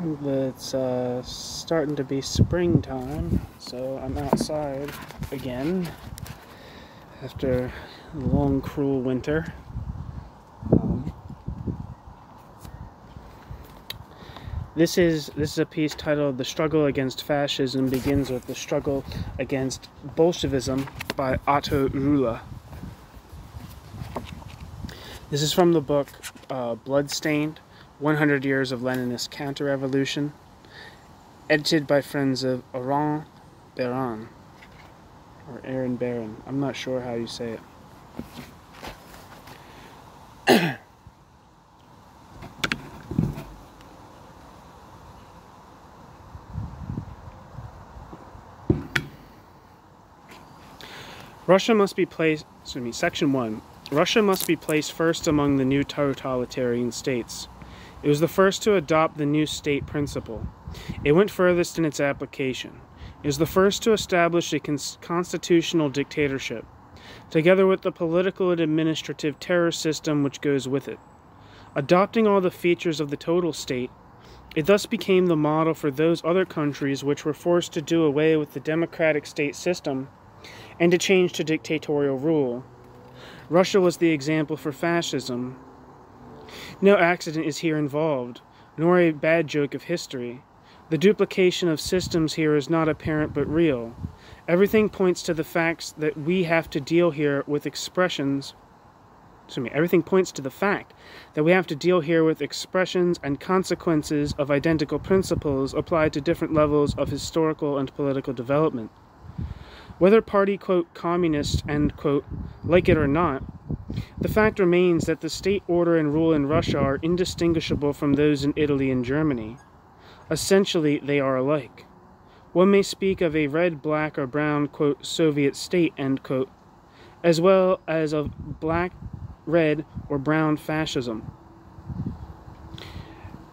It's uh, starting to be springtime, so I'm outside again after a long, cruel winter. Um, this is this is a piece titled "The Struggle Against Fascism Begins with the Struggle Against Bolshevism" by Otto Rühle. This is from the book uh, Bloodstained 100 Years of Leninist Counter-Revolution, edited by friends of Aron Baron, or Aron Baron. I'm not sure how you say it. Russia must be placed, excuse me, section 1. Russia must be placed first among the new totalitarian states. It was the first to adopt the new state principle. It went furthest in its application. It was the first to establish a constitutional dictatorship, together with the political and administrative terror system which goes with it. Adopting all the features of the total state, it thus became the model for those other countries which were forced to do away with the democratic state system and to change to dictatorial rule. Russia was the example for fascism, no accident is here involved, nor a bad joke of history. The duplication of systems here is not apparent but real. Everything points to the facts that we have to deal here with expressions. Excuse me, everything points to the fact that we have to deal here with expressions and consequences of identical principles applied to different levels of historical and political development. Whether party, quote, communist, end quote, like it or not, the fact remains that the state order and rule in Russia are indistinguishable from those in Italy and Germany. Essentially, they are alike. One may speak of a red, black, or brown, quote, Soviet state, end quote, as well as of black, red, or brown fascism.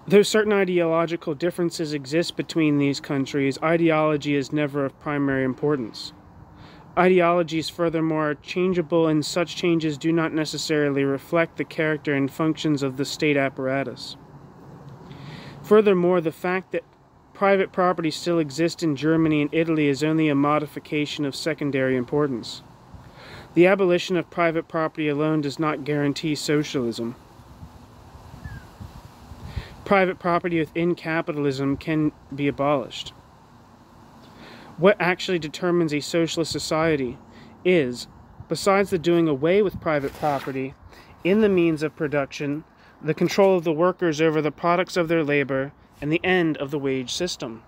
Though certain ideological differences exist between these countries, ideology is never of primary importance. Ideologies, furthermore, are changeable, and such changes do not necessarily reflect the character and functions of the state apparatus. Furthermore, the fact that private property still exists in Germany and Italy is only a modification of secondary importance. The abolition of private property alone does not guarantee socialism. Private property within capitalism can be abolished what actually determines a socialist society is, besides the doing away with private property in the means of production, the control of the workers over the products of their labor, and the end of the wage system.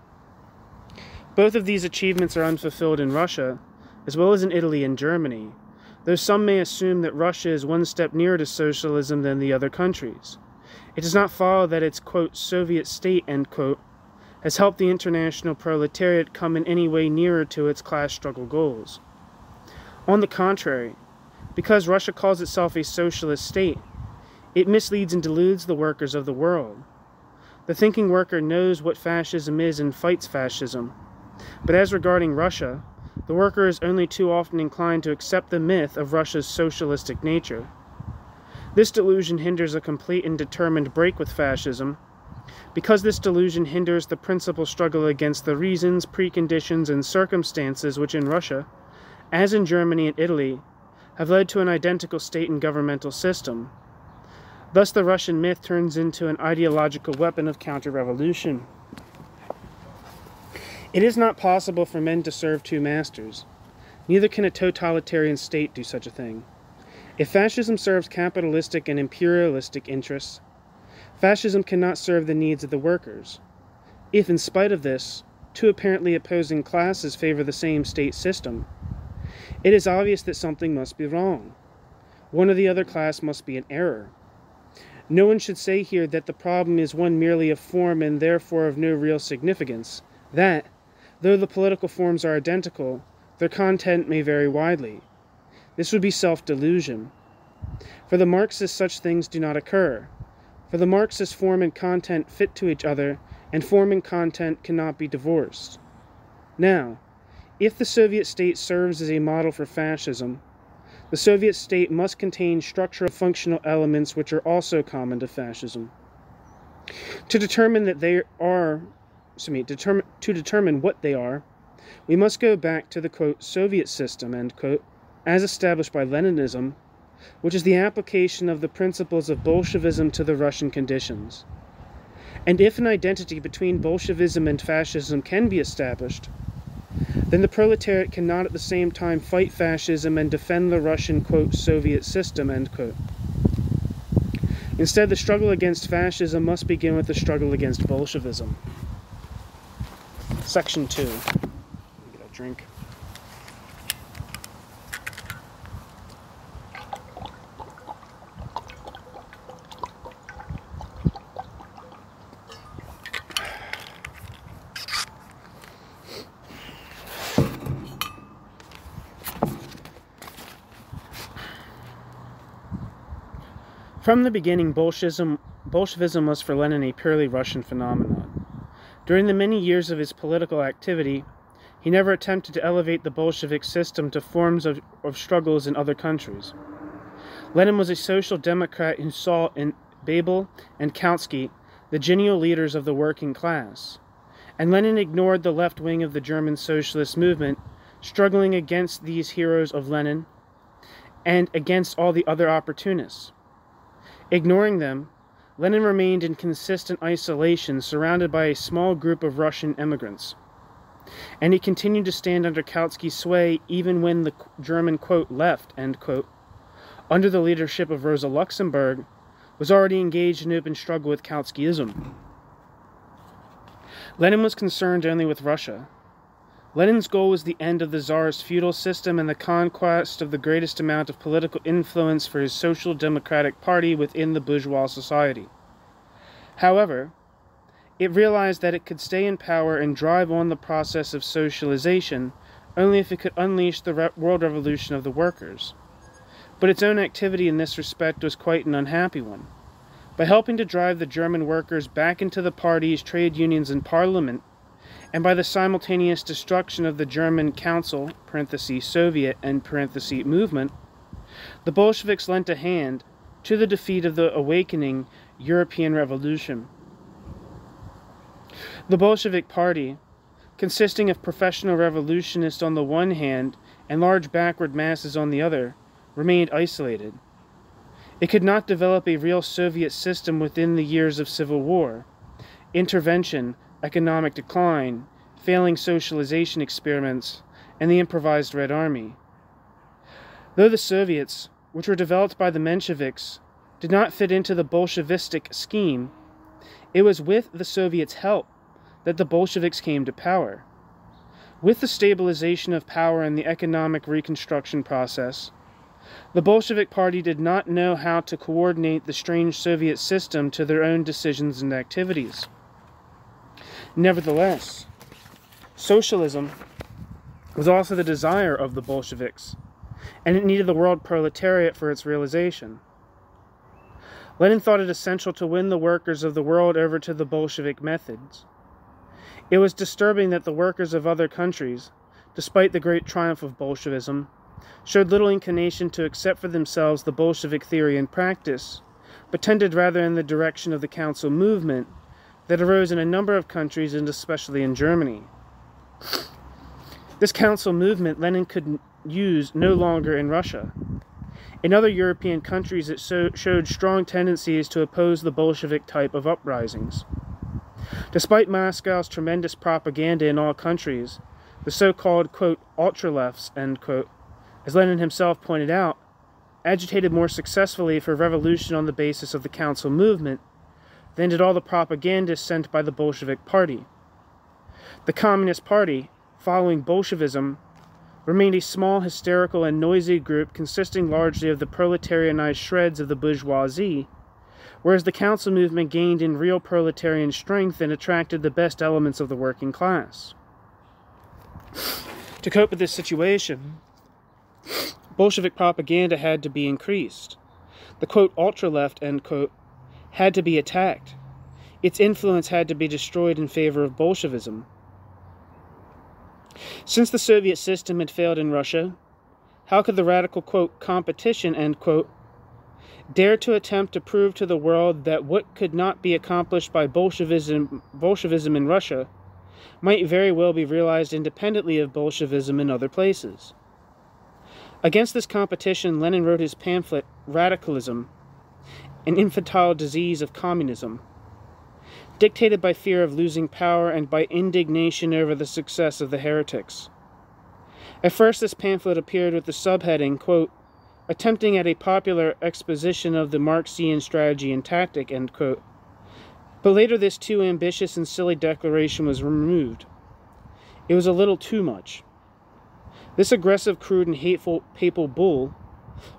Both of these achievements are unfulfilled in Russia, as well as in Italy and Germany, though some may assume that Russia is one step nearer to socialism than the other countries. It does not follow that its, quote, Soviet state, end quote, has helped the international proletariat come in any way nearer to its class struggle goals. On the contrary, because Russia calls itself a socialist state, it misleads and deludes the workers of the world. The thinking worker knows what fascism is and fights fascism. But as regarding Russia, the worker is only too often inclined to accept the myth of Russia's socialistic nature. This delusion hinders a complete and determined break with fascism because this delusion hinders the principal struggle against the reasons, preconditions, and circumstances which in Russia, as in Germany and Italy, have led to an identical state and governmental system. Thus, the Russian myth turns into an ideological weapon of counter revolution. It is not possible for men to serve two masters. Neither can a totalitarian state do such a thing. If fascism serves capitalistic and imperialistic interests, Fascism cannot serve the needs of the workers. If, in spite of this, two apparently opposing classes favor the same state system, it is obvious that something must be wrong. One or the other class must be in error. No one should say here that the problem is one merely of form and therefore of no real significance, that, though the political forms are identical, their content may vary widely. This would be self delusion. For the Marxists, such things do not occur. For the Marxist form and content fit to each other, and form and content cannot be divorced. Now, if the Soviet state serves as a model for fascism, the Soviet state must contain structural functional elements which are also common to fascism. To determine that they are, excuse me, determine, to determine what they are, we must go back to the quote Soviet system end quote, as established by Leninism, which is the application of the principles of Bolshevism to the Russian conditions. And if an identity between Bolshevism and fascism can be established, then the proletariat cannot at the same time fight fascism and defend the Russian quote Soviet system end quote. Instead, the struggle against fascism must begin with the struggle against Bolshevism. Section 2. Get a drink. From the beginning, Bolshevism, Bolshevism was for Lenin a purely Russian phenomenon. During the many years of his political activity, he never attempted to elevate the Bolshevik system to forms of, of struggles in other countries. Lenin was a social democrat who saw in Bebel and Kautsky the genial leaders of the working class, and Lenin ignored the left wing of the German socialist movement, struggling against these heroes of Lenin and against all the other opportunists. Ignoring them, Lenin remained in consistent isolation, surrounded by a small group of Russian emigrants. And he continued to stand under Kautsky's sway even when the German quote left, end quote, under the leadership of Rosa Luxemburg, was already engaged in open struggle with Kautskyism. Lenin was concerned only with Russia, Lenin's goal was the end of the Tsarist feudal system and the conquest of the greatest amount of political influence for his social democratic party within the bourgeois society. However, it realized that it could stay in power and drive on the process of socialization only if it could unleash the re- world revolution of the workers. But its own activity in this respect was quite an unhappy one. By helping to drive the German workers back into the parties, trade unions, and parliament, and by the simultaneous destruction of the German Council (Soviet) and movement, the Bolsheviks lent a hand to the defeat of the awakening European Revolution. The Bolshevik Party, consisting of professional revolutionists on the one hand and large backward masses on the other, remained isolated. It could not develop a real Soviet system within the years of civil war, intervention, economic decline, failing socialization experiments, and the improvised Red Army. Though the Soviets, which were developed by the Mensheviks, did not fit into the Bolshevistic scheme, it was with the Soviets' help that the Bolsheviks came to power. With the stabilization of power and the economic reconstruction process, the Bolshevik Party did not know how to coordinate the strange Soviet system to their own decisions and activities. Nevertheless, socialism was also the desire of the Bolsheviks, and it needed the world proletariat for its realization. Lenin thought it essential to win the workers of the world over to the Bolshevik methods. It was disturbing that the workers of other countries, despite the great triumph of Bolshevism, showed little inclination to accept for themselves the Bolshevik theory and practice, but tended rather in the direction of the Council movement that arose in a number of countries and especially in Germany. This council movement Lenin could use no longer in Russia. In other European countries, it so showed strong tendencies to oppose the Bolshevik type of uprisings. Despite Moscow's tremendous propaganda in all countries, the so called, quote, ultralefts, end quote, as Lenin himself pointed out, agitated more successfully for revolution on the basis of the council movement than did all the propaganda sent by the Bolshevik Party. The Communist Party, following Bolshevism, remained a small, hysterical, and noisy group consisting largely of the proletarianized shreds of the bourgeoisie, whereas the council movement gained in real proletarian strength and attracted the best elements of the working class. To cope with this situation, Bolshevik propaganda had to be increased. The quote ultra left end quote had to be attacked. Its influence had to be destroyed in favor of Bolshevism. Since the Soviet system had failed in Russia, how could the radical, quote, competition, end quote, dared to attempt to prove to the world that what could not be accomplished by Bolshevism, Bolshevism in Russia might very well be realized independently of Bolshevism in other places. Against this competition, Lenin wrote his pamphlet, Radicalism, an infantile disease of communism, dictated by fear of losing power and by indignation over the success of the heretics. At first, this pamphlet appeared with the subheading, quote, attempting at a popular exposition of the Marxian strategy and tactic, end quote. But later, this too ambitious and silly declaration was removed. It was a little too much. This aggressive, crude, and hateful papal bull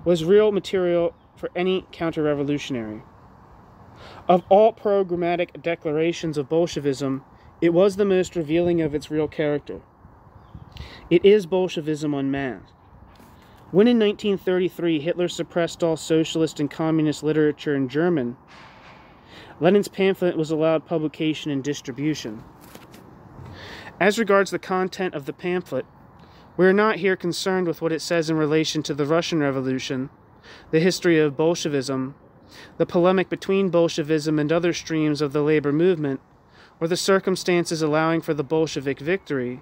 was real material for any counter revolutionary. Of all programmatic declarations of Bolshevism, it was the most revealing of its real character. It is Bolshevism en masse. When in 1933 Hitler suppressed all socialist and communist literature in German, Lenin's pamphlet was allowed publication and distribution. As regards the content of the pamphlet, we are not here concerned with what it says in relation to the Russian Revolution, the history of Bolshevism, the polemic between Bolshevism and other streams of the labor movement, or the circumstances allowing for the Bolshevik victory,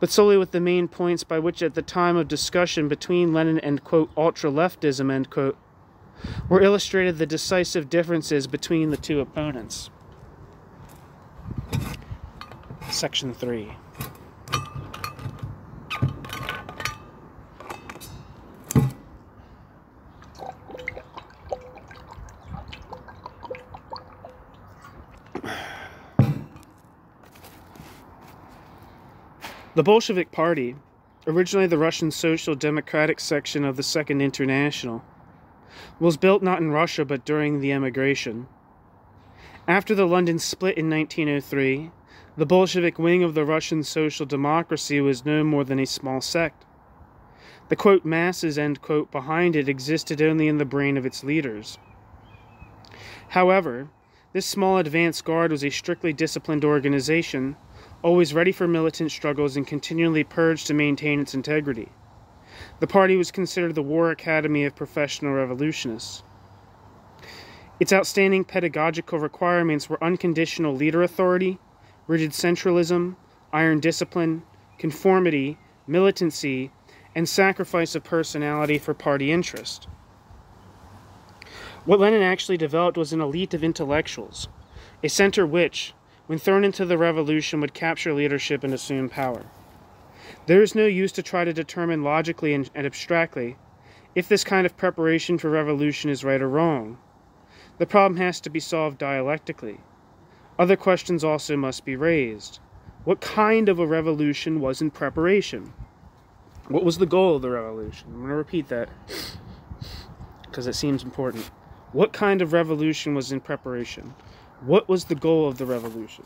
but solely with the main points by which at the time of discussion between Lenin and quote, ultra-leftism end quote, were illustrated the decisive differences between the two opponents. Section 3. The Bolshevik Party, originally the Russian Social Democratic section of the Second International, was built not in Russia but during the emigration. After the London split in 1903, the Bolshevik wing of the Russian social democracy was no more than a small sect. The quote, masses end quote, behind it existed only in the brain of its leaders. However, this small advance guard was a strictly disciplined organization always ready for militant struggles and continually purged to maintain its integrity. The party was considered the war academy of professional revolutionists. Its outstanding pedagogical requirements were unconditional leader authority, rigid centralism, iron discipline, conformity, militancy, and sacrifice of personality for party interest. What Lenin actually developed was an elite of intellectuals, a center which, when thrown into the revolution, would capture leadership and assume power. There is no use to try to determine logically and, abstractly if this kind of preparation for revolution is right or wrong. The problem has to be solved dialectically. Other questions also must be raised. What kind of a revolution was in preparation? What was the goal of the revolution? I'm going to repeat that because it seems important. What kind of revolution was in preparation? What was the goal of the revolution?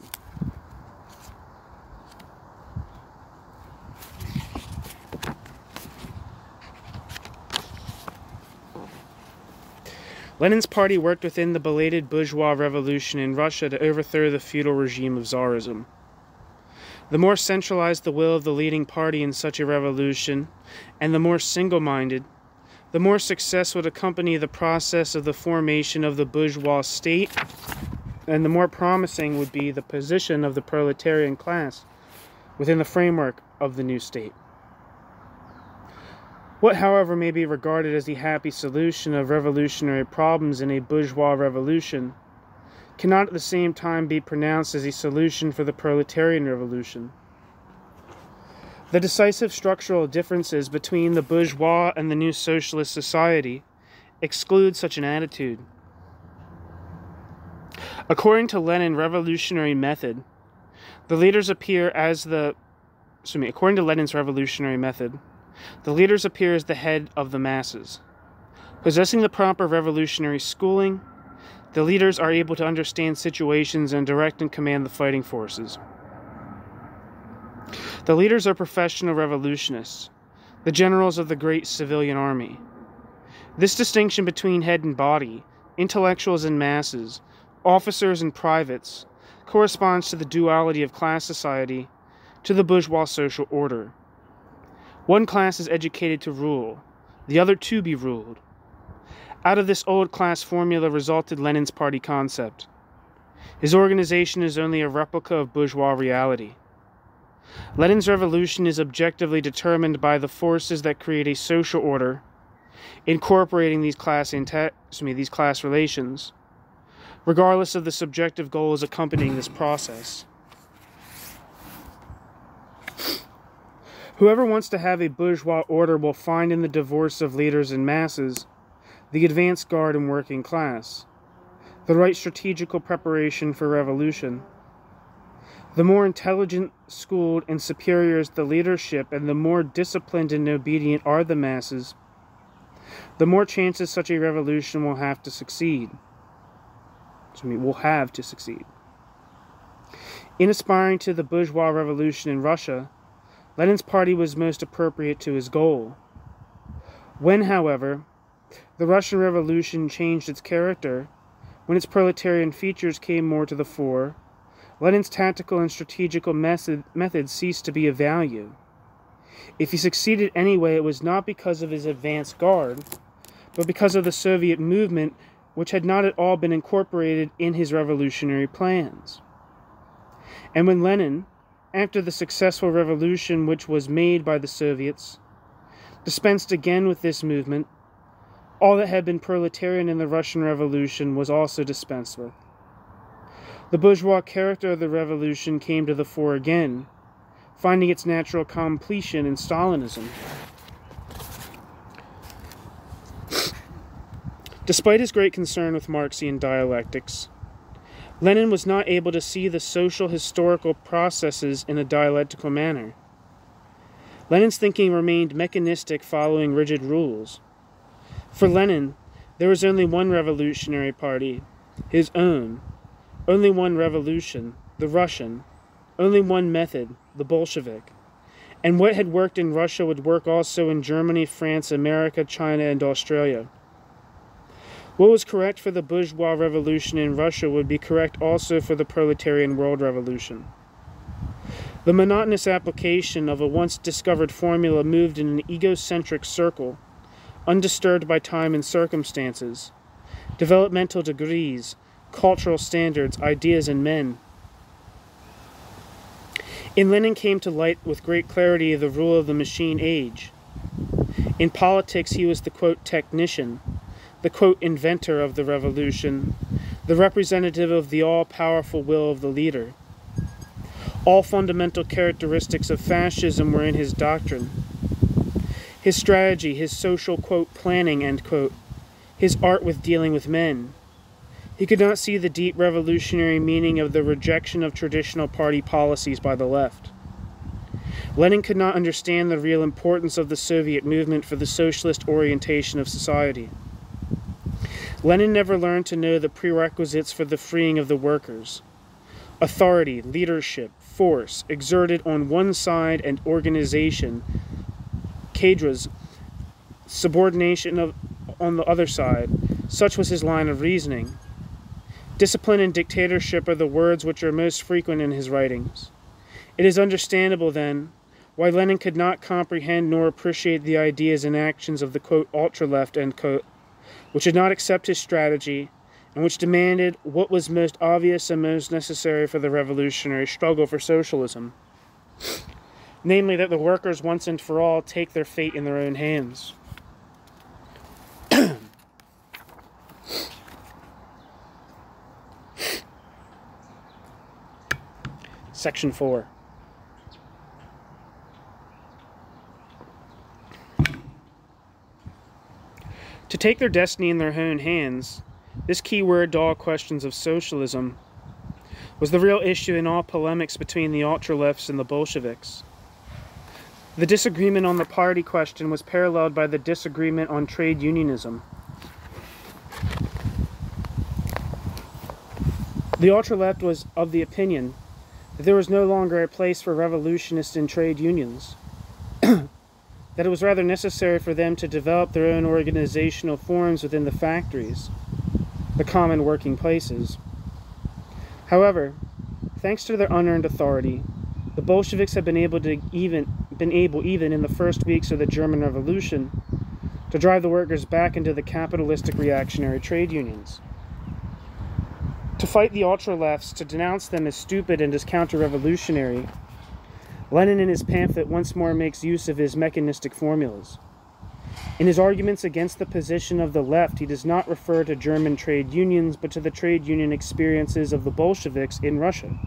Lenin's party worked within the belated bourgeois revolution in Russia to overthrow the feudal regime of Tsarism. The more centralized the will of the leading party in such a revolution, and the more single minded, the more success would accompany the process of the formation of the bourgeois state and the more promising would be the position of the proletarian class within the framework of the new state. What, however, may be regarded as the happy solution of revolutionary problems in a bourgeois revolution cannot at the same time be pronounced as a solution for the proletarian revolution. The decisive structural differences between the bourgeois and the new socialist society exclude such an attitude. According to Lenin revolutionary method, the leaders appear as the excuse me, according to Lenin's revolutionary method, the leaders appear as the head of the masses. Possessing the proper revolutionary schooling, the leaders are able to understand situations and direct and command the fighting forces. The leaders are professional revolutionists, the generals of the great civilian army. This distinction between head and body, intellectuals and masses, officers and privates, corresponds to the duality of class society, to the bourgeois social order. One class is educated to rule, the other to be ruled. Out of this old class formula resulted Lenin's party concept. His organization is only a replica of bourgeois reality. Lenin's revolution is objectively determined by the forces that create a social order, incorporating these class, me, these class relations, regardless of the subjective goals accompanying this process. Whoever wants to have a bourgeois order will find in the divorce of leaders and masses the advance guard and working class, the right strategical preparation for revolution. The more intelligent, schooled, and superior is the leadership, and the more disciplined and obedient are the masses, the more chances such a revolution will have to succeed. I mean, will have to succeed. In aspiring to the bourgeois revolution in Russia, Lenin's party was most appropriate to his goal. When, however, the Russian Revolution changed its character, when its proletarian features came more to the fore, Lenin's tactical and strategical method, methods ceased to be of value. If he succeeded anyway, it was not because of his advance guard, but because of the Soviet movement, which had not at all been incorporated in his revolutionary plans. And when Lenin, after the successful revolution which was made by the Soviets, dispensed again with this movement, all that had been proletarian in the Russian Revolution was also dispensed with. The bourgeois character of the revolution came to the fore again, finding its natural completion in Stalinism. Despite his great concern with Marxian dialectics, Lenin was not able to see the social historical processes in a dialectical manner. Lenin's thinking remained mechanistic, following rigid rules. For Lenin, there was only one revolutionary party, his own, only one revolution, the Russian, only one method, the Bolshevik. And what had worked in Russia would work also in Germany, France, America, China, and Australia. What was correct for the bourgeois revolution in Russia would be correct also for the proletarian world revolution. The monotonous application of a once discovered formula moved in an egocentric circle, undisturbed by time and circumstances, developmental degrees, cultural standards, ideas, and men. In Lenin came to light with great clarity the rule of the machine age. In politics, he was the quote technician the quote inventor of the revolution, the representative of the all powerful will of the leader. All fundamental characteristics of fascism were in his doctrine. His strategy, his social quote planning, end quote, his art with dealing with men. He could not see the deep revolutionary meaning of the rejection of traditional party policies by the left. Lenin could not understand the real importance of the Soviet movement for the socialist orientation of society. Lenin never learned to know the prerequisites for the freeing of the workers. Authority, leadership, force exerted on one side and organization, cadres, subordination of, on the other side. Such was his line of reasoning. Discipline and dictatorship are the words which are most frequent in his writings. It is understandable, then, why Lenin could not comprehend nor appreciate the ideas and actions of the quote, ultra left, end quote, which did not accept his strategy and which demanded what was most obvious and most necessary for the revolutionary struggle for socialism namely, that the workers once and for all take their fate in their own hands. Section 4 To take their destiny in their own hands, this key word to all questions of socialism, was the real issue in all polemics between the ultra-lefts and the Bolsheviks. The disagreement on the party question was paralleled by the disagreement on trade unionism. The ultra-left was of the opinion that there was no longer a place for revolutionists in trade unions. that it was rather necessary for them to develop their own organizational forms within the factories, the common working places. However, thanks to their unearned authority, the Bolsheviks had been able to even been able even in the first weeks of the German Revolution to drive the workers back into the capitalistic reactionary trade unions. To fight the ultra lefts, to denounce them as stupid and as counter revolutionary, Lenin in his pamphlet once more makes use of his mechanistic formulas. In his arguments against the position of the left, he does not refer to German trade unions, but to the trade union experiences of the Bolsheviks in Russia.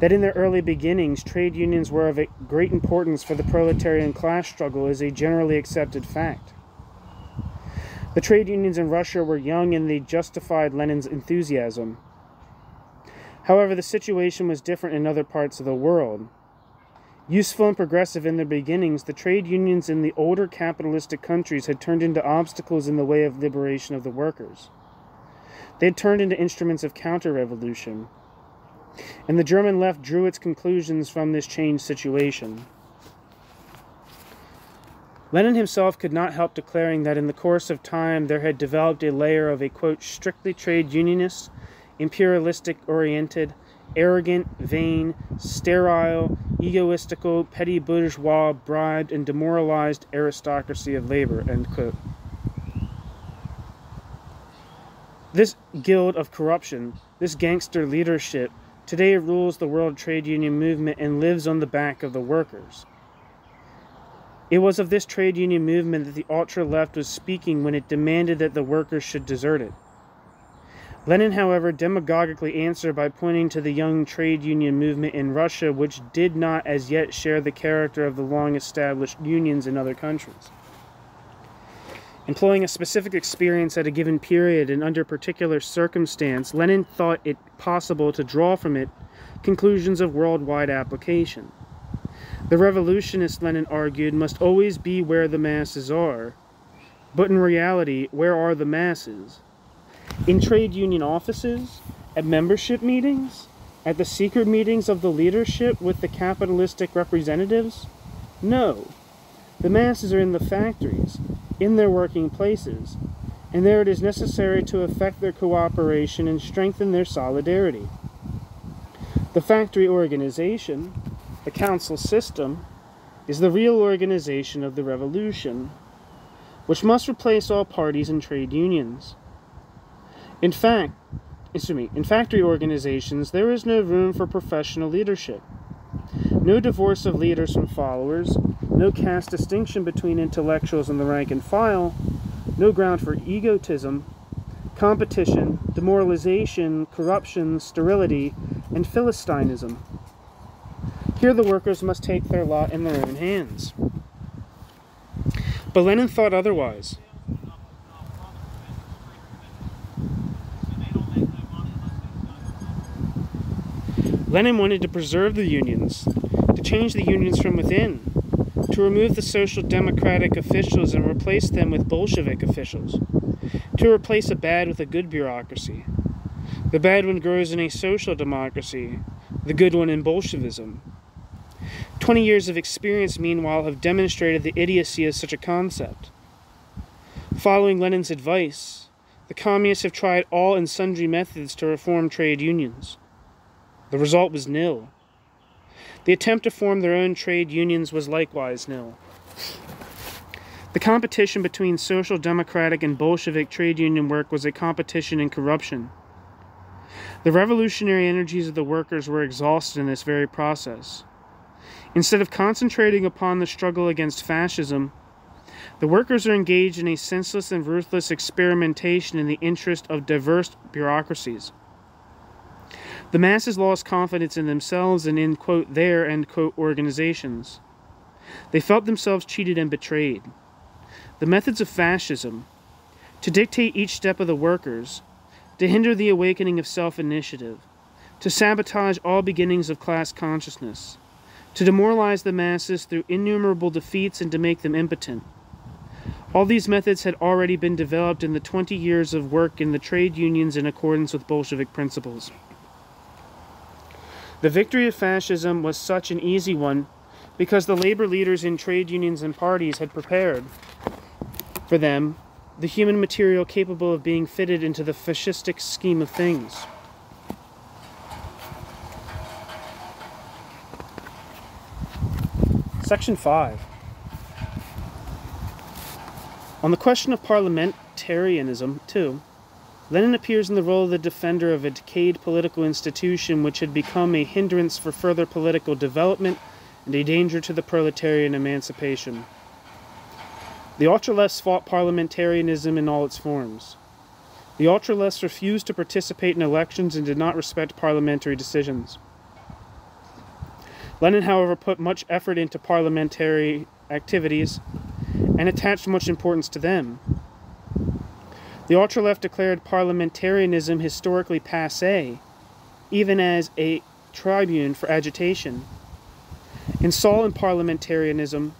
That in their early beginnings, trade unions were of great importance for the proletarian class struggle is a generally accepted fact. The trade unions in Russia were young and they justified Lenin's enthusiasm. However, the situation was different in other parts of the world. Useful and progressive in their beginnings, the trade unions in the older capitalistic countries had turned into obstacles in the way of liberation of the workers. They had turned into instruments of counter revolution. And the German left drew its conclusions from this changed situation. Lenin himself could not help declaring that in the course of time there had developed a layer of a quote, strictly trade unionist, imperialistic oriented, arrogant, vain, sterile, egoistical, petty bourgeois, bribed, and demoralized aristocracy of labor. This guild of corruption, this gangster leadership, today rules the world trade union movement and lives on the back of the workers. It was of this trade union movement that the ultra left was speaking when it demanded that the workers should desert it. Lenin, however, demagogically answered by pointing to the young trade union movement in Russia, which did not as yet share the character of the long established unions in other countries. Employing a specific experience at a given period and under particular circumstance, Lenin thought it possible to draw from it conclusions of worldwide application. The revolutionists, Lenin argued, must always be where the masses are. But in reality, where are the masses? In trade union offices, at membership meetings, at the secret meetings of the leadership with the capitalistic representatives? No. The masses are in the factories, in their working places, and there it is necessary to effect their cooperation and strengthen their solidarity. The factory organization, the council system, is the real organization of the revolution, which must replace all parties and trade unions. In fact, excuse me, in factory organizations, there is no room for professional leadership. No divorce of leaders from followers, no caste distinction between intellectuals and the rank and file, no ground for egotism, competition, demoralization, corruption, sterility, and philistinism. Here the workers must take their lot in their own hands. But Lenin thought otherwise. Lenin wanted to preserve the unions, to change the unions from within, to remove the social democratic officials and replace them with Bolshevik officials, to replace a bad with a good bureaucracy. The bad one grows in a social democracy, the good one in Bolshevism. Twenty years of experience, meanwhile, have demonstrated the idiocy of such a concept. Following Lenin's advice, the communists have tried all and sundry methods to reform trade unions. The result was nil. The attempt to form their own trade unions was likewise nil. The competition between social democratic and Bolshevik trade union work was a competition in corruption. The revolutionary energies of the workers were exhausted in this very process. Instead of concentrating upon the struggle against fascism, the workers are engaged in a senseless and ruthless experimentation in the interest of diverse bureaucracies. The masses lost confidence in themselves and in, quote, their, end quote, organizations. They felt themselves cheated and betrayed. The methods of fascism, to dictate each step of the workers, to hinder the awakening of self initiative, to sabotage all beginnings of class consciousness, to demoralize the masses through innumerable defeats and to make them impotent. All these methods had already been developed in the 20 years of work in the trade unions in accordance with Bolshevik principles. The victory of fascism was such an easy one because the labor leaders in trade unions and parties had prepared for them the human material capable of being fitted into the fascistic scheme of things. Section 5 On the question of parliamentarianism, too, Lenin appears in the role of the defender of a decayed political institution which had become a hindrance for further political development and a danger to the proletarian emancipation. The ultralefts fought parliamentarianism in all its forms. The ultralefts refused to participate in elections and did not respect parliamentary decisions. Lenin, however, put much effort into parliamentary activities and attached much importance to them. The ultra-left declared parliamentarianism historically passe, even as a tribune for agitation, in parliamentarianism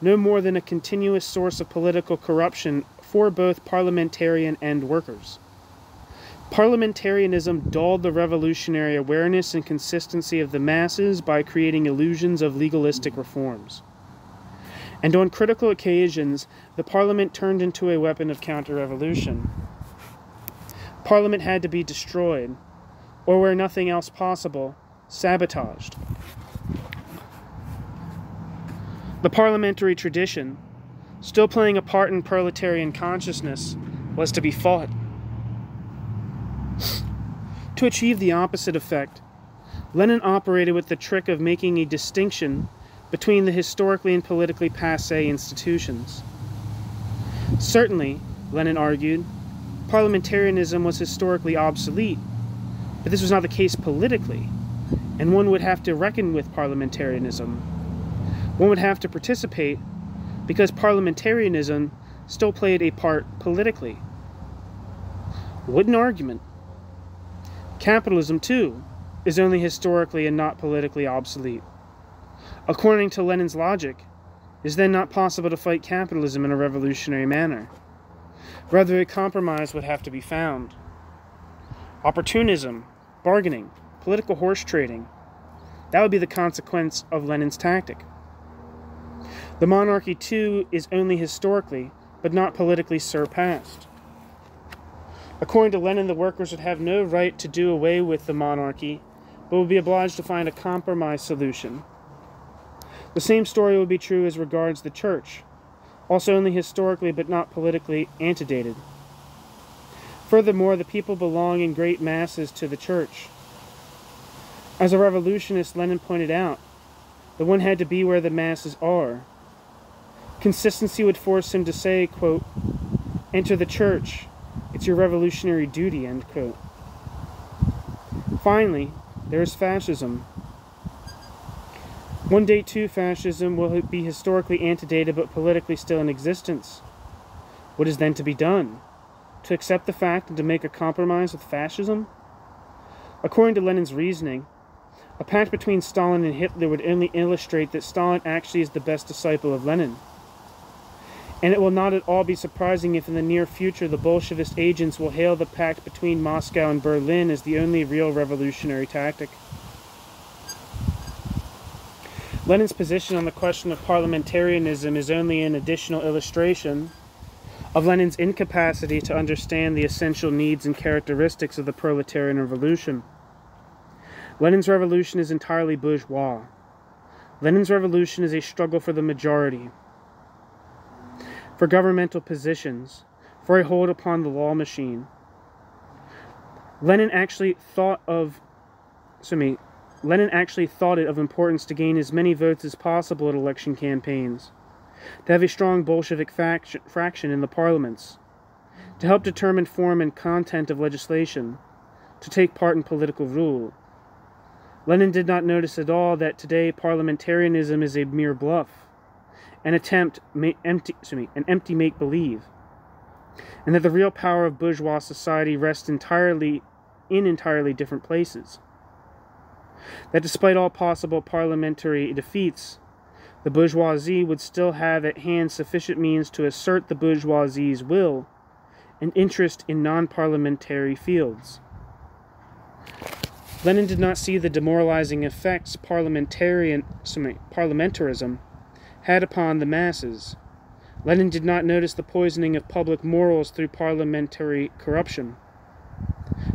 no more than a continuous source of political corruption for both parliamentarian and workers. Parliamentarianism dulled the revolutionary awareness and consistency of the masses by creating illusions of legalistic reforms. And on critical occasions, the parliament turned into a weapon of counter revolution. Parliament had to be destroyed, or where nothing else possible, sabotaged. The parliamentary tradition, still playing a part in proletarian consciousness, was to be fought. To achieve the opposite effect, Lenin operated with the trick of making a distinction between the historically and politically passe institutions. Certainly, Lenin argued, parliamentarianism was historically obsolete, but this was not the case politically, and one would have to reckon with parliamentarianism one would have to participate because parliamentarianism still played a part politically. What an argument. Capitalism, too, is only historically and not politically obsolete. According to Lenin's logic, is then not possible to fight capitalism in a revolutionary manner. Rather, a compromise would have to be found. Opportunism, bargaining, political horse trading, that would be the consequence of Lenin's tactic. The monarchy, too, is only historically, but not politically surpassed. According to Lenin, the workers would have no right to do away with the monarchy, but would be obliged to find a compromise solution. The same story would be true as regards the church, also only historically but not politically antedated. Furthermore, the people belong in great masses to the church. As a revolutionist, Lenin pointed out, the one had to be where the masses are, Consistency would force him to say, quote, Enter the church. It's your revolutionary duty, end quote. Finally, there is fascism. One day, too, fascism will be historically antedated but politically still in existence. What is then to be done? To accept the fact and to make a compromise with fascism? According to Lenin's reasoning, a pact between Stalin and Hitler would only illustrate that Stalin actually is the best disciple of Lenin. And it will not at all be surprising if in the near future the Bolshevist agents will hail the pact between Moscow and Berlin as the only real revolutionary tactic. Lenin's position on the question of parliamentarianism is only an additional illustration of Lenin's incapacity to understand the essential needs and characteristics of the proletarian revolution. Lenin's revolution is entirely bourgeois. Lenin's revolution is a struggle for the majority, for governmental positions, for a hold upon the law machine. Lenin actually thought of, excuse me, Lenin actually thought it of importance to gain as many votes as possible at election campaigns, to have a strong Bolshevik faction, fraction in the parliaments, to help determine form and content of legislation, to take part in political rule. Lenin did not notice at all that today parliamentarianism is a mere bluff an attempt, empty, me, an empty make believe, and that the real power of bourgeois society rests entirely in entirely different places. That despite all possible parliamentary defeats, the bourgeoisie would still have at hand sufficient means to assert the bourgeoisie's will and interest in non parliamentary fields. Lenin did not see the demoralizing effects parliamentarian, parliamentarism had upon the masses. Lenin did not notice the poisoning of public morals through parliamentary corruption.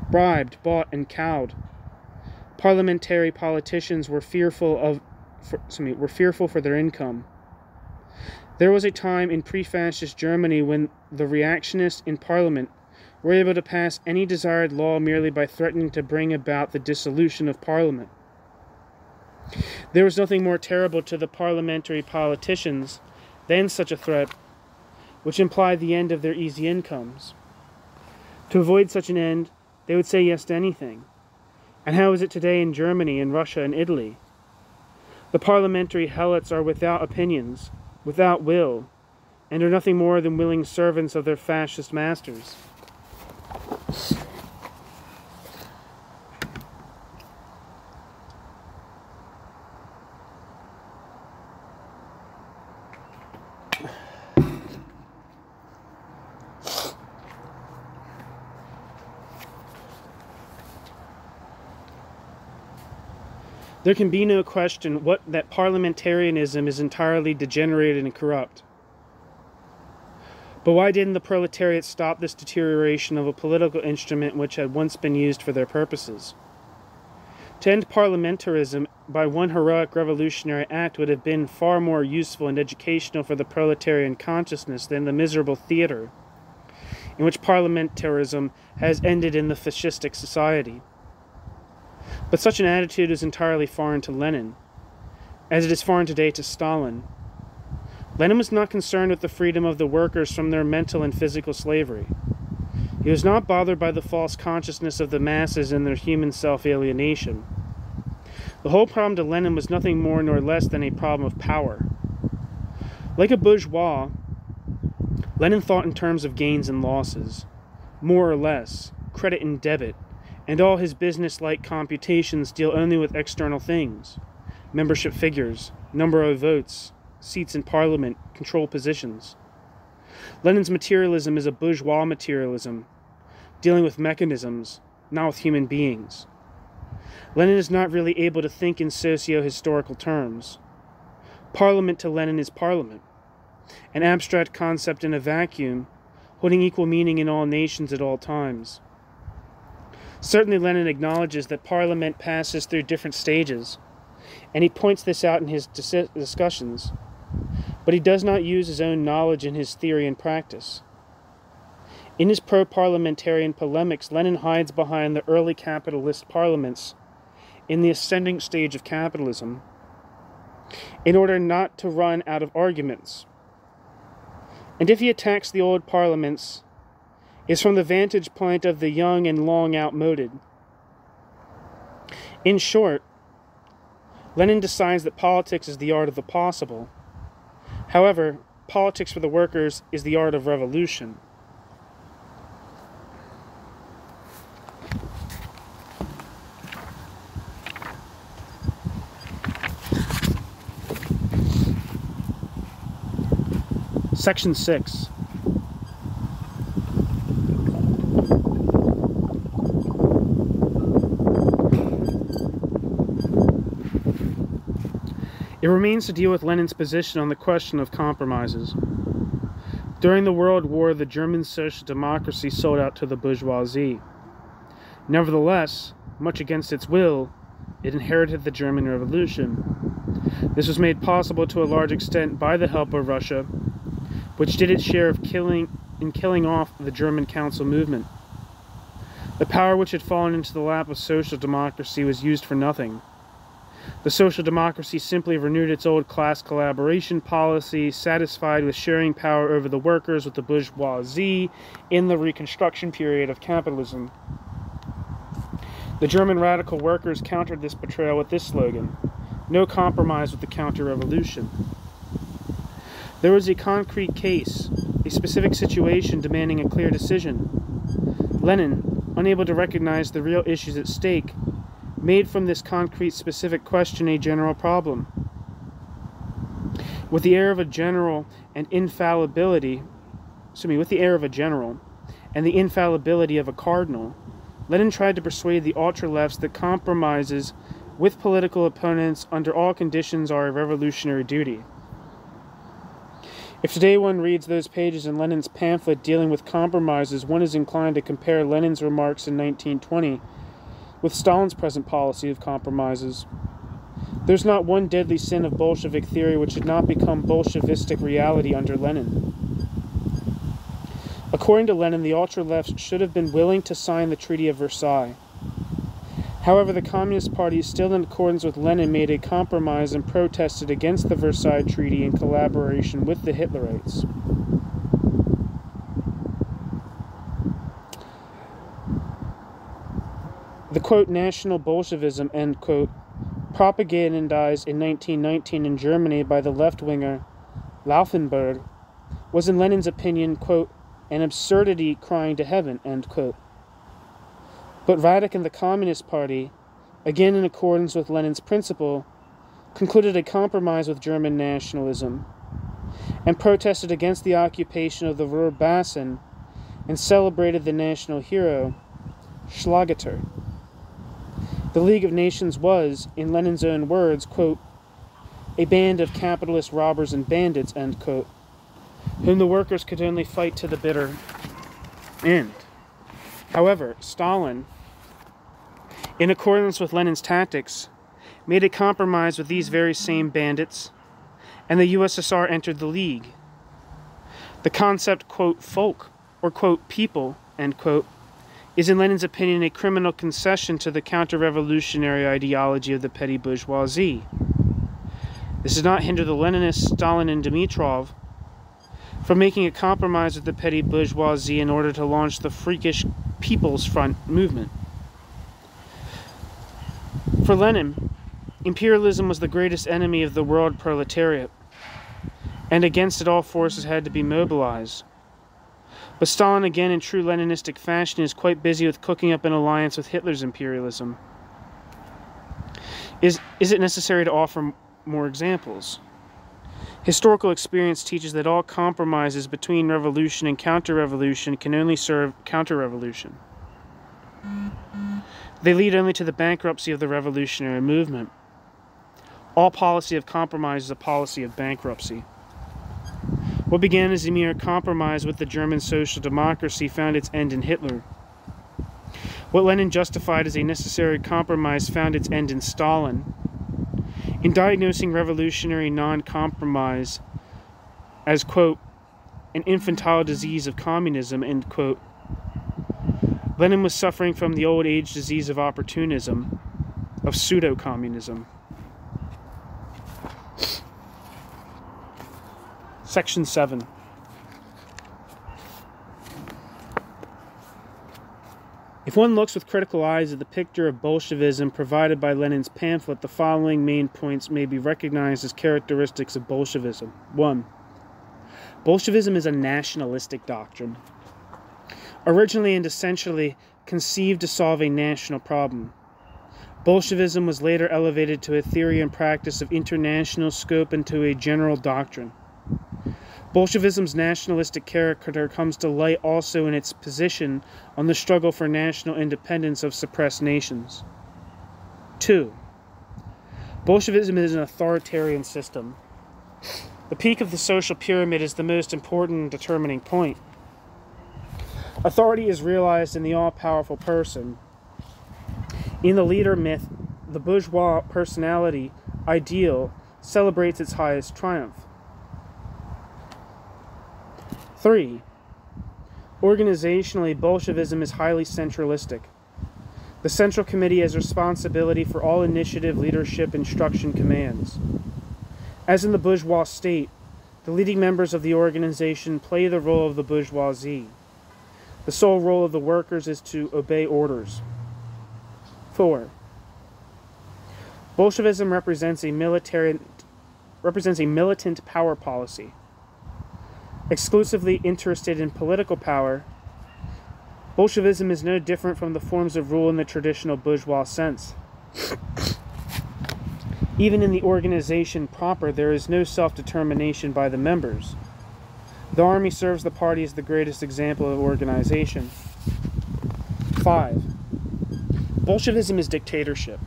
Bribed, bought, and cowed. Parliamentary politicians were fearful of for, me, were fearful for their income. There was a time in pre fascist Germany when the reactionists in parliament were able to pass any desired law merely by threatening to bring about the dissolution of parliament. There was nothing more terrible to the parliamentary politicians than such a threat, which implied the end of their easy incomes. To avoid such an end, they would say yes to anything. And how is it today in Germany and Russia and Italy? The parliamentary helots are without opinions, without will, and are nothing more than willing servants of their fascist masters. There can be no question what that parliamentarianism is entirely degenerated and corrupt. But why didn't the proletariat stop this deterioration of a political instrument which had once been used for their purposes? To end parliamentarism by one heroic revolutionary act would have been far more useful and educational for the proletarian consciousness than the miserable theater in which parliamentarism has ended in the fascistic society. But such an attitude is entirely foreign to Lenin, as it is foreign today to Stalin. Lenin was not concerned with the freedom of the workers from their mental and physical slavery. He was not bothered by the false consciousness of the masses and their human self alienation. The whole problem to Lenin was nothing more nor less than a problem of power. Like a bourgeois, Lenin thought in terms of gains and losses, more or less, credit and debit, and all his business like computations deal only with external things membership figures, number of votes, seats in parliament, control positions. Lenin's materialism is a bourgeois materialism, dealing with mechanisms, not with human beings. Lenin is not really able to think in socio historical terms. Parliament to Lenin is parliament, an abstract concept in a vacuum, holding equal meaning in all nations at all times. Certainly, Lenin acknowledges that Parliament passes through different stages, and he points this out in his dis- discussions. But he does not use his own knowledge in his theory and practice. In his pro parliamentarian polemics, Lenin hides behind the early capitalist parliaments in the ascending stage of capitalism in order not to run out of arguments. And if he attacks the old parliaments, is from the vantage point of the young and long outmoded. In short, Lenin decides that politics is the art of the possible. However, politics for the workers is the art of revolution. Section 6 It remains to deal with Lenin's position on the question of compromises. During the World War, the German social democracy sold out to the bourgeoisie. Nevertheless, much against its will, it inherited the German Revolution. This was made possible to a large extent by the help of Russia, which did its share of killing in killing off the German Council movement. The power which had fallen into the lap of social democracy was used for nothing. The social democracy simply renewed its old class collaboration policy, satisfied with sharing power over the workers with the bourgeoisie in the Reconstruction period of capitalism. The German radical workers countered this betrayal with this slogan No compromise with the counter revolution. There was a concrete case, a specific situation demanding a clear decision. Lenin, unable to recognize the real issues at stake, made from this concrete specific question a general problem. With the air of a general and infallibility, excuse me, with the air of a general and the infallibility of a cardinal, Lenin tried to persuade the ultra-lefts that compromises with political opponents under all conditions are a revolutionary duty. If today one reads those pages in Lenin's pamphlet dealing with compromises, one is inclined to compare Lenin's remarks in 1920 with Stalin's present policy of compromises. There's not one deadly sin of Bolshevik theory which had not become Bolshevistic reality under Lenin. According to Lenin, the ultra left should have been willing to sign the Treaty of Versailles. However, the Communist Party, still in accordance with Lenin, made a compromise and protested against the Versailles Treaty in collaboration with the Hitlerites. The quote, National Bolshevism, end quote, propagandized in 1919 in Germany by the left winger Laufenberg, was in Lenin's opinion, quote, an absurdity crying to heaven, end quote. But Radek and the Communist Party, again in accordance with Lenin's principle, concluded a compromise with German nationalism and protested against the occupation of the Ruhr Basin and celebrated the national hero, Schlageter. The League of Nations was, in Lenin's own words, quote, a band of capitalist robbers and bandits, end quote, whom the workers could only fight to the bitter end. However, Stalin, in accordance with Lenin's tactics, made a compromise with these very same bandits, and the USSR entered the League. The concept, quote, folk, or, quote, people, end quote, is in Lenin's opinion a criminal concession to the counter-revolutionary ideology of the petty bourgeoisie. This did not hinder the Leninists Stalin and Dimitrov from making a compromise with the petty bourgeoisie in order to launch the freakish People's Front movement. For Lenin, imperialism was the greatest enemy of the world proletariat, and against it all forces had to be mobilized. But Stalin, again in true Leninistic fashion, is quite busy with cooking up an alliance with Hitler's imperialism. Is, is it necessary to offer more examples? Historical experience teaches that all compromises between revolution and counter revolution can only serve counter revolution. They lead only to the bankruptcy of the revolutionary movement. All policy of compromise is a policy of bankruptcy. What began as a mere compromise with the German social democracy found its end in Hitler. What Lenin justified as a necessary compromise found its end in Stalin. In diagnosing revolutionary non compromise as, quote, an infantile disease of communism, end quote, Lenin was suffering from the old age disease of opportunism, of pseudo communism. Section 7. If one looks with critical eyes at the picture of Bolshevism provided by Lenin's pamphlet, the following main points may be recognized as characteristics of Bolshevism. 1. Bolshevism is a nationalistic doctrine originally and essentially conceived to solve a national problem. Bolshevism was later elevated to a theory and practice of international scope and to a general doctrine. Bolshevism's nationalistic character comes to light also in its position on the struggle for national independence of suppressed nations. 2. Bolshevism is an authoritarian system. The peak of the social pyramid is the most important determining point. Authority is realized in the all powerful person. In the leader myth, the bourgeois personality ideal celebrates its highest triumph. 3. Organizationally, Bolshevism is highly centralistic. The Central Committee has responsibility for all initiative, leadership, instruction commands. As in the bourgeois state, the leading members of the organization play the role of the bourgeoisie. The sole role of the workers is to obey orders. 4. Bolshevism represents a military represents a militant power policy. Exclusively interested in political power, Bolshevism is no different from the forms of rule in the traditional bourgeois sense. Even in the organization proper, there is no self determination by the members. The army serves the party as the greatest example of organization. 5. Bolshevism is dictatorship.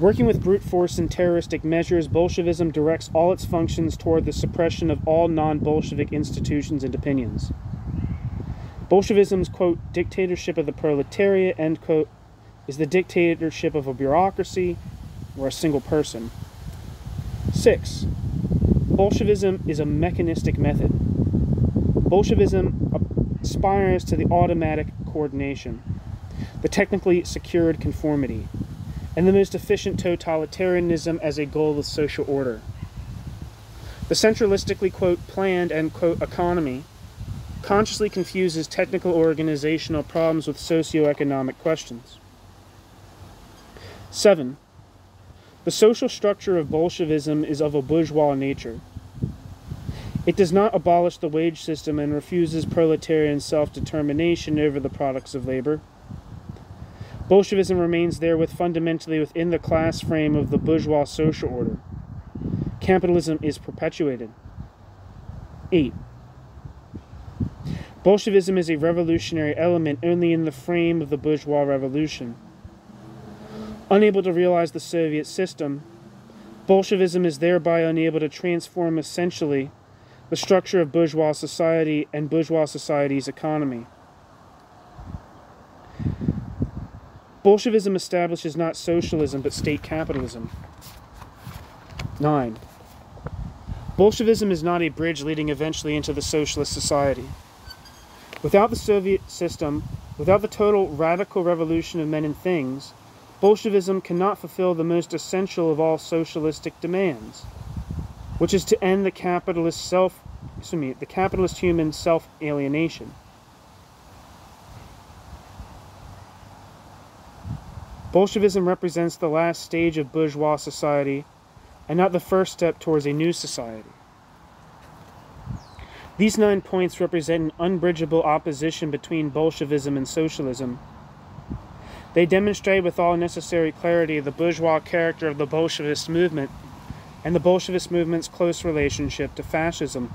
Working with brute force and terroristic measures, Bolshevism directs all its functions toward the suppression of all non Bolshevik institutions and opinions. Bolshevism's, quote, dictatorship of the proletariat, end quote, is the dictatorship of a bureaucracy, or a single person. 6. Bolshevism is a mechanistic method. Bolshevism aspires to the automatic coordination, the technically secured conformity, and the most efficient totalitarianism as a goal of social order. The centralistically, quote, planned, and, quote, economy consciously confuses technical organizational problems with socioeconomic questions. 7. The social structure of Bolshevism is of a bourgeois nature. It does not abolish the wage system and refuses proletarian self determination over the products of labor. Bolshevism remains therewith fundamentally within the class frame of the bourgeois social order. Capitalism is perpetuated. 8. Bolshevism is a revolutionary element only in the frame of the bourgeois revolution. Unable to realize the Soviet system, Bolshevism is thereby unable to transform essentially the structure of bourgeois society and bourgeois society's economy. Bolshevism establishes not socialism but state capitalism. 9. Bolshevism is not a bridge leading eventually into the socialist society. Without the Soviet system, without the total radical revolution of men and things, Bolshevism cannot fulfill the most essential of all socialistic demands, which is to end the capitalist self, excuse me, the capitalist human self-alienation. Bolshevism represents the last stage of bourgeois society and not the first step towards a new society. These nine points represent an unbridgeable opposition between Bolshevism and socialism. They demonstrate with all necessary clarity the bourgeois character of the Bolshevist movement and the Bolshevist movement's close relationship to fascism.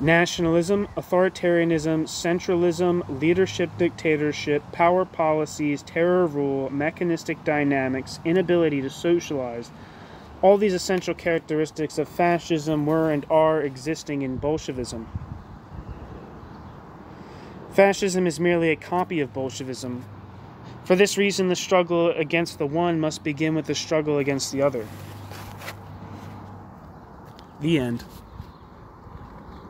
Nationalism, authoritarianism, centralism, leadership dictatorship, power policies, terror rule, mechanistic dynamics, inability to socialize. All these essential characteristics of fascism were and are existing in Bolshevism. Fascism is merely a copy of Bolshevism. For this reason, the struggle against the one must begin with the struggle against the other. The end.